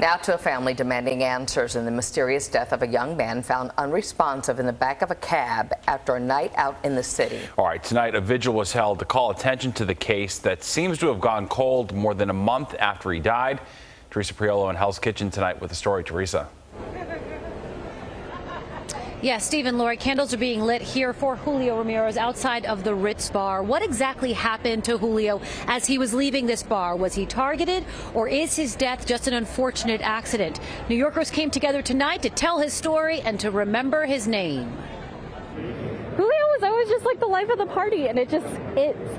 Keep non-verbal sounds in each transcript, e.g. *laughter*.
Now to a family demanding answers in the mysterious death of a young man found unresponsive in the back of a cab after a night out in the city. All right, tonight a vigil was held to call attention to the case that seems to have gone cold more than a month after he died. Teresa Priolo in Hell's Kitchen tonight with the story. Teresa. Yeah, Stephen Lori, candles are being lit here for Julio Ramirez outside of the Ritz bar. What exactly happened to Julio as he was leaving this bar? Was he targeted or is his death just an unfortunate accident? New Yorkers came together tonight to tell his story and to remember his name. Julio was always just like the life of the party and it just, it's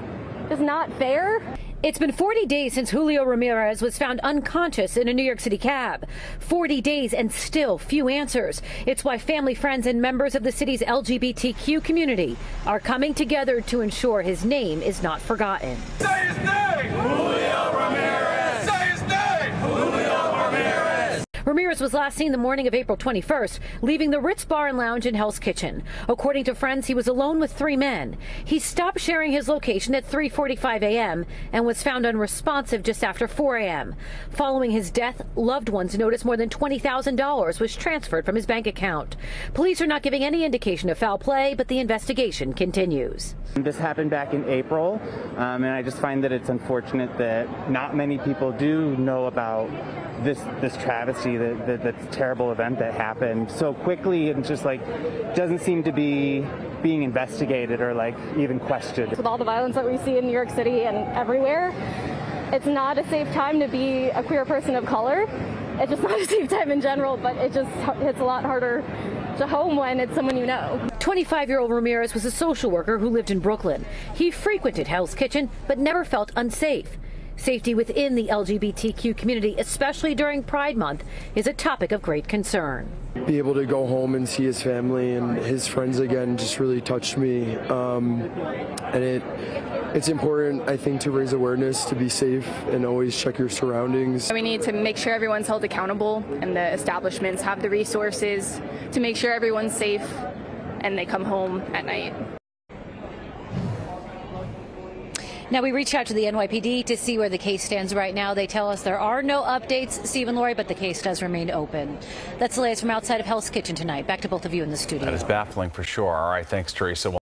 just not fair. It's been 40 days since Julio Ramirez was found unconscious in a New York City cab. 40 days and still few answers. It's why family, friends, and members of the city's LGBTQ community are coming together to ensure his name is not forgotten. Say his name! Julio Ramirez! Say his name! Julio Ramirez was last seen the morning of April 21st, leaving the Ritz Bar and Lounge in Hell's Kitchen. According to friends, he was alone with three men. He stopped sharing his location at 3:45 a.m. and was found unresponsive just after 4 a.m. Following his death, loved ones noticed more than $20,000 was transferred from his bank account. Police are not giving any indication of foul play, but the investigation continues. This happened back in April, um, and I just find that it's unfortunate that not many people do know about this this travesty, that, that, that terrible event that happened so quickly, and just like doesn't seem to be being investigated or like even questioned. With all the violence that we see in New York City and everywhere, it's not a safe time to be a queer person of color. It's just *laughs* not a safe time in general, but it just hits a lot harder to home when it's someone you know. 25 year old Ramirez was a social worker who lived in Brooklyn. He frequented Hell's Kitchen, but never felt unsafe. Safety within the LGBTQ community, especially during Pride Month, is a topic of great concern. Be able to go home and see his family and his friends again just really touched me. Um, and it it's important, I think, to raise awareness, to be safe, and always check your surroundings. We need to make sure everyone's held accountable and the establishments have the resources to make sure everyone's safe and they come home at night. Now, we reached out to the NYPD to see where the case stands right now. They tell us there are no updates, Stephen Lori, but the case does remain open. That's the latest from outside of Hell's Kitchen tonight. Back to both of you in the studio. That is baffling for sure. All right, thanks, Teresa.